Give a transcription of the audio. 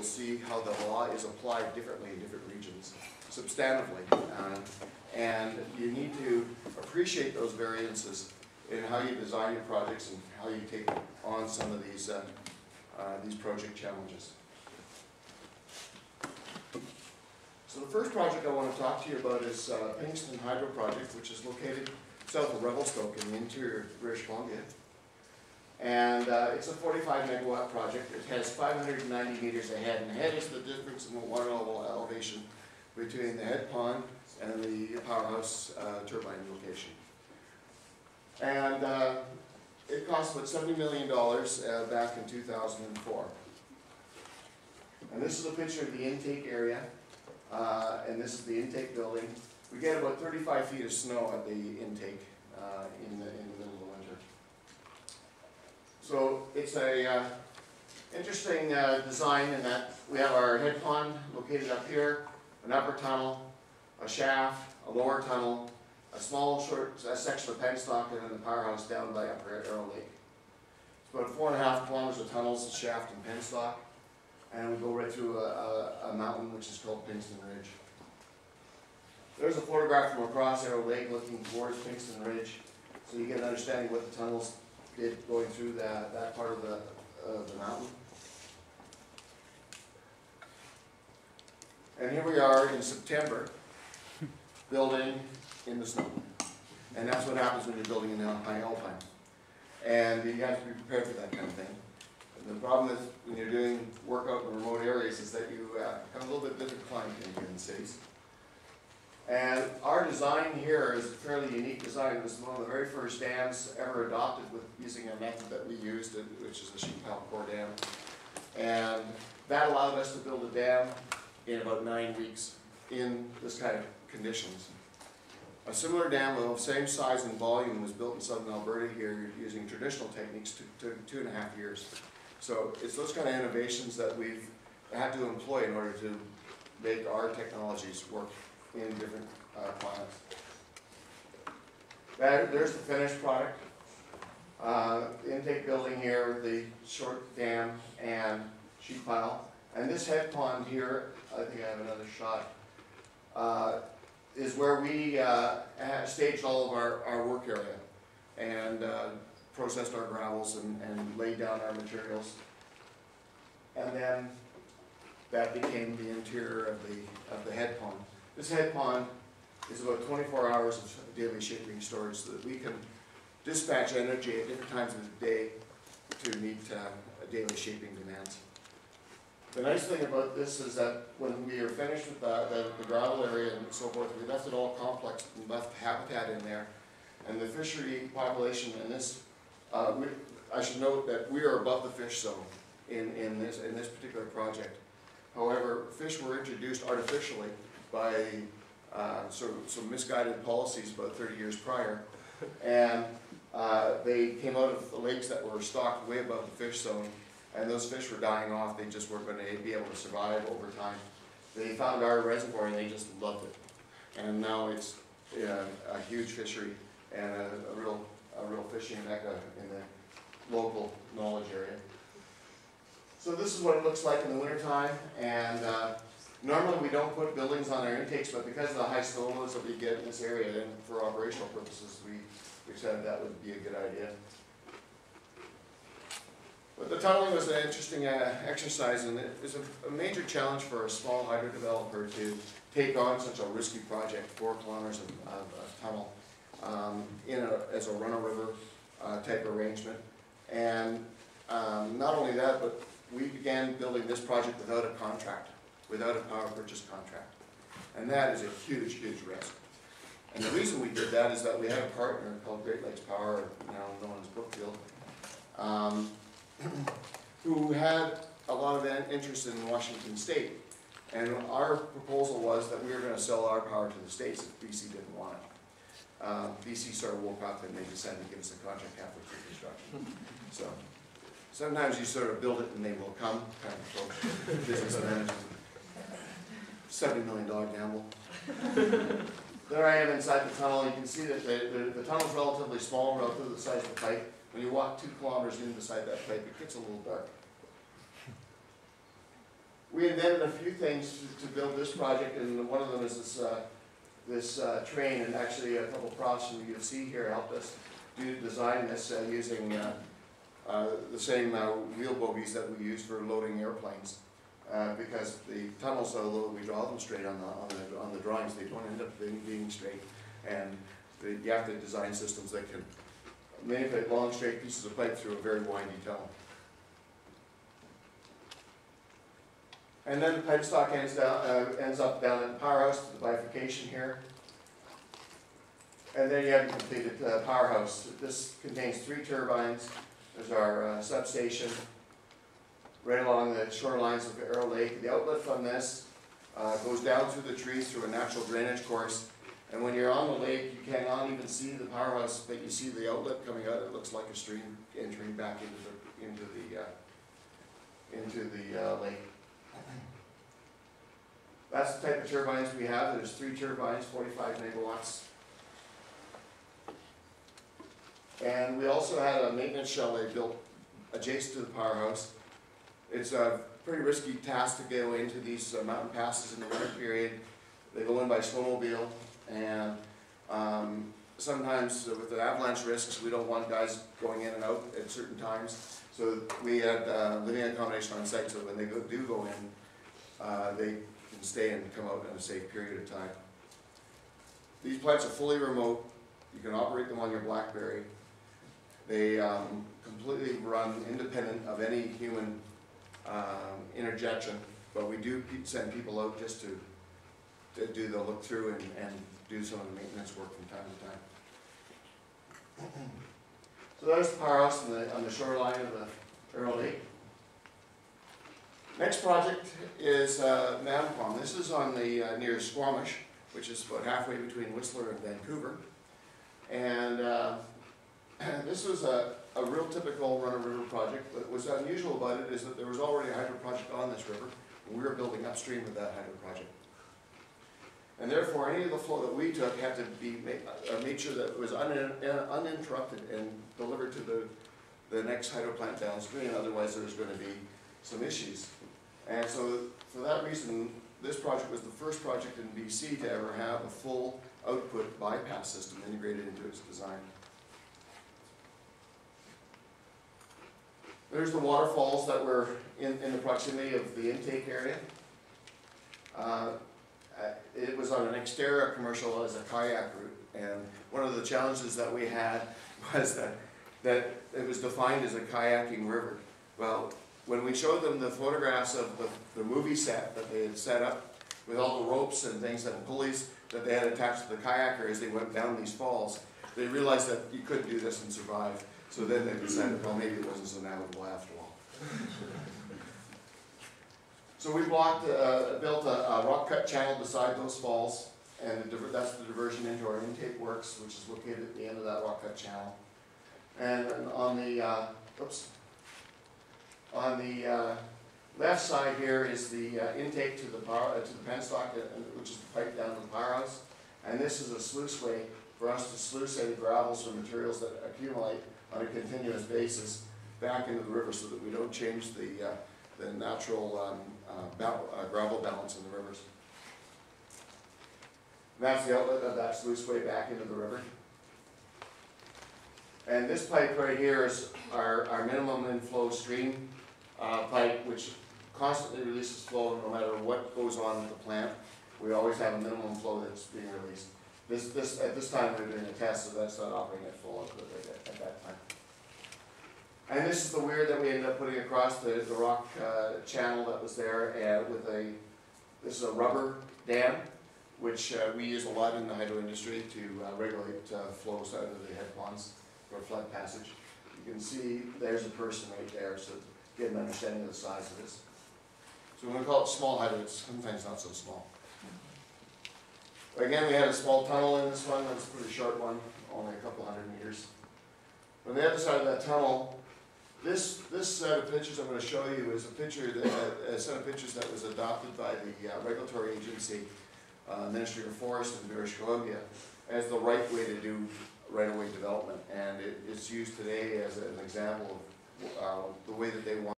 you'll see how the law is applied differently in different regions, substantively. Uh, And you need to appreciate those variances in how you design your projects and how you take on some of these, uh, uh, these project challenges. So the first project I want to talk to you about is uh, Pingston Hydro Project, which is located south of Revelstoke in the interior of British Columbia. And uh, it's a 45 megawatt project. It has 590 meters ahead, and head is the difference in the water level elevation between the head pond and the powerhouse uh, turbine location. And uh, it cost about $70 million uh, back in 2004. And this is a picture of the intake area, uh, and this is the intake building. We get about 35 feet of snow at the intake uh, in the, in the middle of the winter. So it's a uh, interesting uh, design in that we have our head pond located up here, an upper tunnel, a shaft, a lower tunnel, a small short uh, section of penstock, and then the powerhouse down by Upper Arrow Lake. It's about four and a half kilometers of tunnels, a shaft, and penstock, and we go right through a, a, a mountain which is called Pingston Ridge. There's a photograph from across Arrow Lake looking towards Pingston Ridge, so you get an understanding of what the tunnels going through that, that part of the, the mountain. And here we are in September, building in the snow. And that's what happens when you're building in the high alpine. And you have to be prepared for that kind of thing. And the problem is, when you're doing work out in remote areas, is that you uh, have a little bit different climate here in cities. And our design here is a fairly unique design. It was one of the very first dams ever adopted with using a method that we used, which is the sheet pile core dam. And that allowed us to build a dam in about nine weeks in this kind of conditions. A similar dam of same size and volume was built in southern Alberta here using traditional techniques to, to two and a half years. So it's those kind of innovations that we've had to employ in order to make our technologies work in different uh. That, there's the finished product. Uh, intake building here, the short dam and sheet pile. And this head pond here, I think I have another shot, uh, is where we uh, staged all of our, our work area and uh, processed our gravels and, and laid down our materials. And then that became the interior of the, of the head pond. This head pond is about 24 hours of daily shaping storage so that we can dispatch energy at different times of the day to meet uh, daily shaping demands. The nice thing about this is that when we are finished with the, the, the gravel area and so forth, we left it all complex and left habitat in there. And the fishery population in this, uh, we, I should note that we are above the fish zone in, in this, in this particular project. However, fish were introduced artificially by, uh, sort of some misguided policies about thirty years prior. And, uh, they came out of the lakes that were stocked way above the fish zone and those fish were dying off, they just weren't gonna be able to survive over time. They found our reservoir and they just loved it. And now it's uh, a huge fishery and a, a real, a real fishing mecca in the local knowledge area. So this is what it looks like in the wintertime, and, uh, normally we don't put buildings on our intakes, but because of the high snow loads that we get in this area, and for operational purposes, we, we decided that would be a good idea. But the tunneling was an interesting uh, exercise, and it was a, a major challenge for a small hydro developer to take on such a risky project, four kilometers of, of, tunnel, um, in a, as a run-a-river uh, type arrangement. And um, not only that, but we began building this project without a contract, without a power purchase contract. And that is a huge, huge risk. And the reason we did that is that we had a partner called Great Lakes Power, now known as Brookfield, um, who had a lot of interest in Washington State. And our proposal was that we were gonna sell our power to the states if BC didn't want it. Uh, BC sort of woke up and they decided to give us a contract halfway through construction. So, sometimes you sort of build it and they will come, kind of business. Seventy million dollar gamble. There I am inside the tunnel, you can see that the, the, the tunnel's relatively small relative to the size of the pipe. When you walk two kilometers inside that pipe, it gets a little dark. We invented a few things to- to build this project, and one of them is this, uh, this uh, train, and actually a couple profs from the of C here helped us do, design this uh, using uh, uh, the same uh, wheel bogies that we use for loading airplanes. Uh, Because the tunnels, although we draw them straight on the, on the, on the drawings, they don't end up being, being straight. And the- you have to design systems that can manipulate long, straight pieces of pipe through a very windy tunnel. And then the penstock ends down, uh, ends up down in the powerhouse, to the bifurcation here. And then you have the completed uh, powerhouse. This contains three turbines. There's our uh, substation right along the shorelines of the Arrow Lake. The outlet from this uh, goes down through the trees through a natural drainage course. And when you're on the lake, you cannot even see the powerhouse, but you see the outlet coming out. It looks like a stream entering back into the, into the, uh, into the uh, lake. That's the type of turbines we have. There's three turbines, forty-five megawatts. And we also had a maintenance chalet built adjacent to the powerhouse. It's a pretty risky task to go into these uh, mountain passes in the winter period. They go in by snowmobile and, um, sometimes with the avalanche risks, we don't want guys going in and out at certain times. So we had, uh, living accommodation on site, so when they go, do go in, uh, they can stay and come out in a safe period of time. These plants are fully remote, you can operate them on your BlackBerry. They, um, completely run independent of any human, um, interjection, but we do send people out just to, to do the look through and, and do some of the maintenance work from time to time. So there's the powerhouse on the, on the shoreline of the Arrow Lake. Next project is uh. This is on the, uh, near Squamish, which is about halfway between Whistler and Vancouver. And uh, this was a, a real typical run-of-river project. What was unusual about it is that there was already a hydro project on this river, and we were building upstream of that hydro project. And therefore, any of the flow that we took had to be, ma- uh, made sure that it was unin- uh, uninterrupted and delivered to the, the next hydro plant downstream, otherwise there was gonna be some issues. And so, for that reason, this project was the first project in BC to ever have a full output bypass system integrated into its design. There's the waterfalls that were in, in the proximity of the intake area. Uh, uh, It was on an exterior commercial as a kayak route, and one of the challenges that we had was that, that it was defined as a kayaking river. Well, when we showed them the photographs of the, the movie set that they had set up with all the ropes and things and pulleys that they had attached to the kayaker as they went down these falls, they realized that you couldn't do this and survive. So then they decided, well, maybe it wasn't so navigable after all. So we blocked, uh, built a, a rock cut channel beside those falls, and the that's the diversion into our intake works, which is located at the end of that rock cut channel. And on the, uh, oops, on the, uh, left side here is the uh, intake to the power, uh, to the penstock, uh, which is the pipe down to the powerhouse. And this is a sluice way for us to sluice any gravels or materials that accumulate on a continuous basis back into the river so that we don't change the, uh, the natural, um, uh, uh, gravel balance in the rivers. And that's the outlet of that sluice way back into the river. And this pipe right here is our, our minimum inflow stream, uh, pipe, which constantly releases flow no matter what goes on at the plant. We always have a minimum flow that's being released. This, this, at this time, we're doing a test, so that's not operating at full output at, at that time. And this is the weir that we ended up putting across the, the rock, uh, channel that was there, and with a, this is a rubber dam, which, uh, we use a lot in the hydro industry to, uh, regulate, uh, flows out of the head ponds for flood passage. You can see, there's a person right there, so get an understanding of the size of this. So when we call it small hydro, it's sometimes not so small. Again, we had a small tunnel in this one, that's a pretty short one, only a couple hundred meters. On the other side of that tunnel, this, this set of pictures I'm gonna show you is a picture, that- a set of pictures that was adopted by the uh, regulatory agency, uh, Ministry of Forest in British Columbia, as the right way to do right-of-way development. And it, it's used today as an example of, uh, the way that they want